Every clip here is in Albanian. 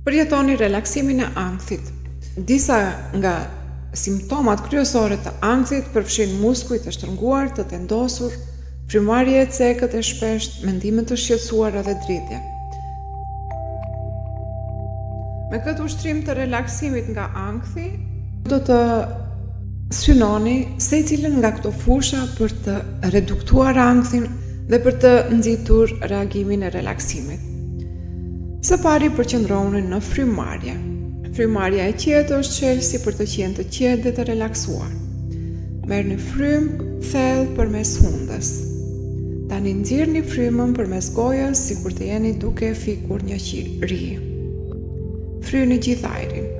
Përjetoni relaksimin e ankthit. Disa nga simptomat kryesore të ankthit përfshijnë muskuj të shtrënguar, të tendosur, frymëmarrje e cekët e shpeshtë, mendime të shqetësuara dhe dridhje. Me këtë ushtrim të relaksimit nga ankthi, do të synoni secilën nga këto fusha për të reduktuar ankthin dhe për të nxitur reagimin e relaksimit. Së pari përqendrohuni në frymëmarrje. Frymëmarrja e qetë është çelësi për të qenë të qetë dhe të relaksuar. Merrni frymë thellë përmes hundës. Tani nxirrni frymën përmes gojës sikur të jeni duke fikur një qiri. Fryni gjithë ajrin.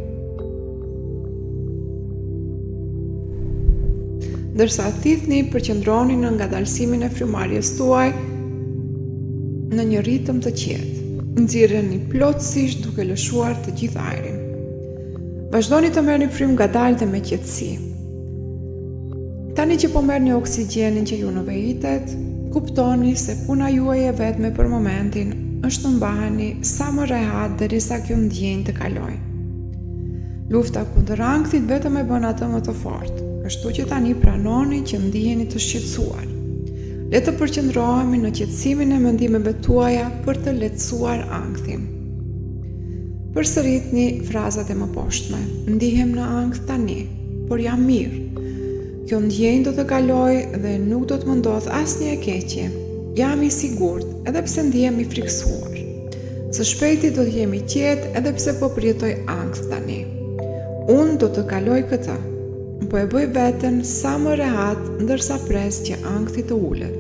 Ndërsa thithni, përqendrohuni në ngadalësimin e frymëmarrjes tuaj në një ritëm të qetë. Nxirreni plotësisht duke lëshuar të gjithë ajrin. Vazhdoni të merrni frymë ngadalë dhe me qetësi. Tani që po merrni oksigjenin që ju nevojitet, kuptoni se puna juaj e vetme për momentin është të mbaheni sa më rehat derisa kjo ndjenjë të kalojë. Lufta kundër ankthit vetëm e bën atë më të fortë, kështu që tani pranoni që ndiheni të shqetësuar. Le të përqendrohemi në qetësimin e mendimeve tuaja për të lehtësuar ankthin. Përsëritni frazat e mëposhtme. Ndihem në ankth tani, por jam mirë. Kjo ndjenjë do të kalojë dhe nuk do të më ndodhë asnjë e keqje. Jam i sigurt, edhe pse ndihem i frikësuar. Së shpejti do të jem i qetë edhe pse po përjetoj ankth tani. Unë do ta kaloj këtë. Po e bëj veten sa më rehat ndërsa pres që ankthi të ulet.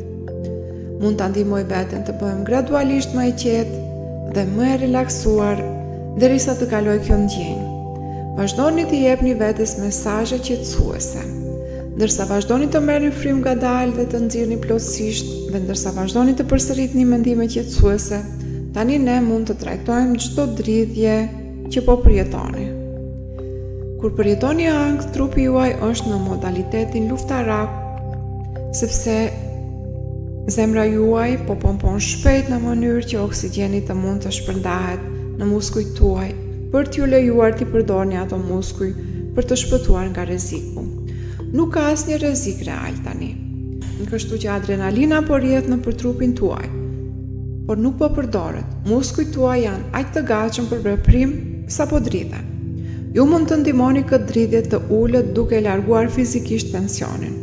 Mund ta ndihmoj veten të bëhem gradualisht më e qetë dhe më e relaksuar derisa të kalojë kjo ndjenjë. Vazhdoni t'i jepni vetes mesazhe qetësuese. Ndërsa vazhdoni të merrni frymë ngadalë dhe të nxirrni plotësisht dhe ndërsa vazhdoni të përsëritni mendime qetësuese, tani ne mund të trajtojmë çdo dridhje që po përjetoni. Kur përjetoni ankth, trupi juaj është në modalitetin luftarak, sepse zemra juaj po pompon shpejt në mënyrë që oksigjeni të mund të shpërndahet në muskujt tuaj për t'ju lejuar t'i përdorni ato muskuj për të shpëtuar nga rreziku. Nuk ka asnjë rrezik real tani. Kështu që adrenalina po rrjedh nëpër trupin tuaj, por nuk po përdoret. Muskujt tuaj janë aq të gatshëm për veprim sa po dridhen. Ju mund të ndihmoni këtë dridhje të ulet duke larguar fizikisht tensionin.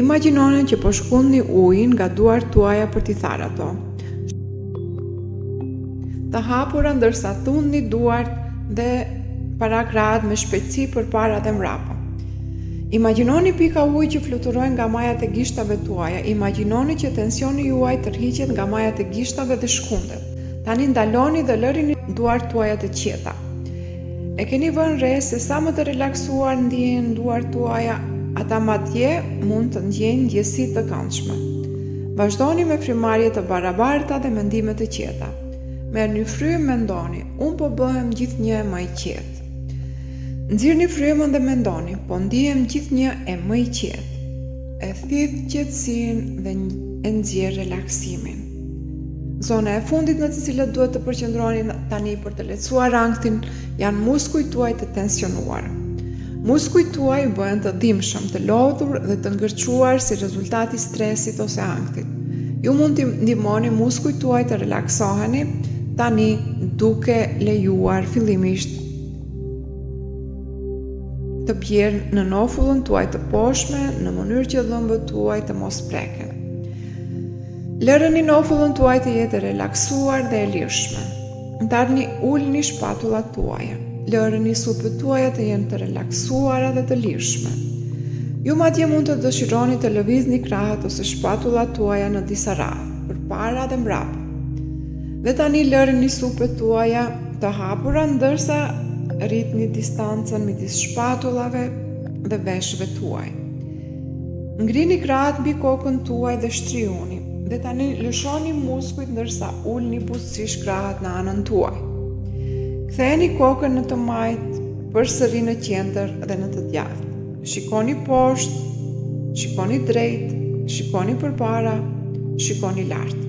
Imagjinoni që po shkundni ujin nga duart tuaja për t'i tharë ato. Të hapura ndërsa tundni duart dhe parakrahët me shpejtësi përpara dhe mbrapa. Imagjinoni pika ujë që fluturojnë nga majat e gishtave tuaja. Imagjinoni që tensioni juaj tërhiqet nga majat e gishtave dhe shkundet. Tani ndaloni dhe lërini duart tuaja të qeta. E keni vënë re se sa më të relaksuar ndihen duart tuaja, ata madje mund të ndjejnë ndjesi të këndshme. Vazhdoni me frymëmarrje të barabarta dhe mendime të qeta. Merrni frymë, mendoni, unë po bëhem gjithnjë e më i qetë. Nxirrni frymën dhe mendoni, po ndihem gjithnjë e më i qetë. E thith qetësinë dhe e nxjerr relaksimin. Zona e fundit në të cilën duhet të përqendroheni tani për të lehtësuar ankthin janë muskujt tuaj të tensionuar. Muskujt tuaj bëhen të dhimbshëm, të lodhur dhe të ngërçuar si rezultat i stresit ose ankthit. Ju mund t'i ndihmoni muskujt tuaj të relaksoheni tani duke lejuar fillimisht të bjerë në nofullën tuaj të poshme në mënyrë që dhëmbët tuaj të mos preken. Lërëni nofullën tuaj të jetë e relaksuar dhe e lirshme. Tani ulni shpatullat tuaja. Lërëni supet tuaja të jenë të relaksuara dhe të lirshme. Ju madje mund të dëshironi të lëvizni krahët ose shpatullat tuaja në disa rrathë, përpara dhe mbrapa. Dhe tani lërëni supet tuaja të hapura ndërsa rritni distancën midis shpatullave dhe veshëve tuaj. Ngrini krahët mbi kokën tuaj dhe shtrijuni, dhe tani lëshoni muskujt ndërsa ulni butësisht krahët në anën tuaj. Ktheni kokën në të majtë, përsëri në qendër dhe në të djathtë. Shikoni poshtë, shikoni drejt, shikoni përpara, shikoni lart.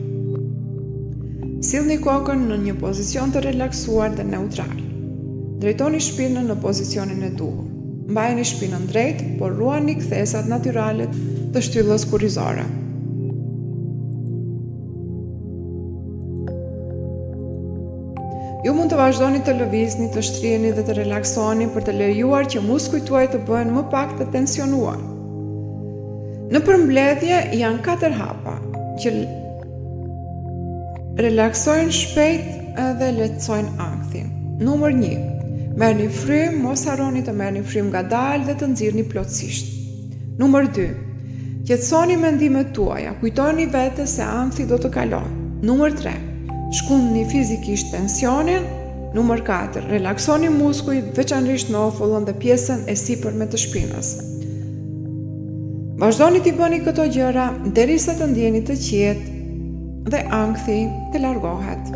Sillni kokën në një pozicion të relaksuar dhe neutral. Drejtoni shpinën në pozicionin e duhur. Mbajeni shpinën drejt, por ruani kthesat natyrale të shtyllës kurrizore. Ju mund të vazhdoni të lëvizni, të shtriheni dhe të relaksoni për të lejuar që muskujt tuaj të bëhen më pak të tensionuar. Në përmbledhje janë katër hapa që Relaksojnë shpejt dhe lehtësojnë ankthin. Numër 1. Merrni frymë, mos harroni të merrni frymë ngadalë dhe të nxirrni plotësisht. Numër 2. Qetësoni mendimet tuaja, kujtoni vetes se ankthi do të kalojë. Numër 3. Shkundni fizikisht tensionin. Numër 4. Relaksoni muskujt, veçanërisht nofullën dhe pjesën e sipërme të shpinës. Vazhdoni t'i bëni këto gjëra derisa të ndjeni të qetë dhe ankthi të largohet.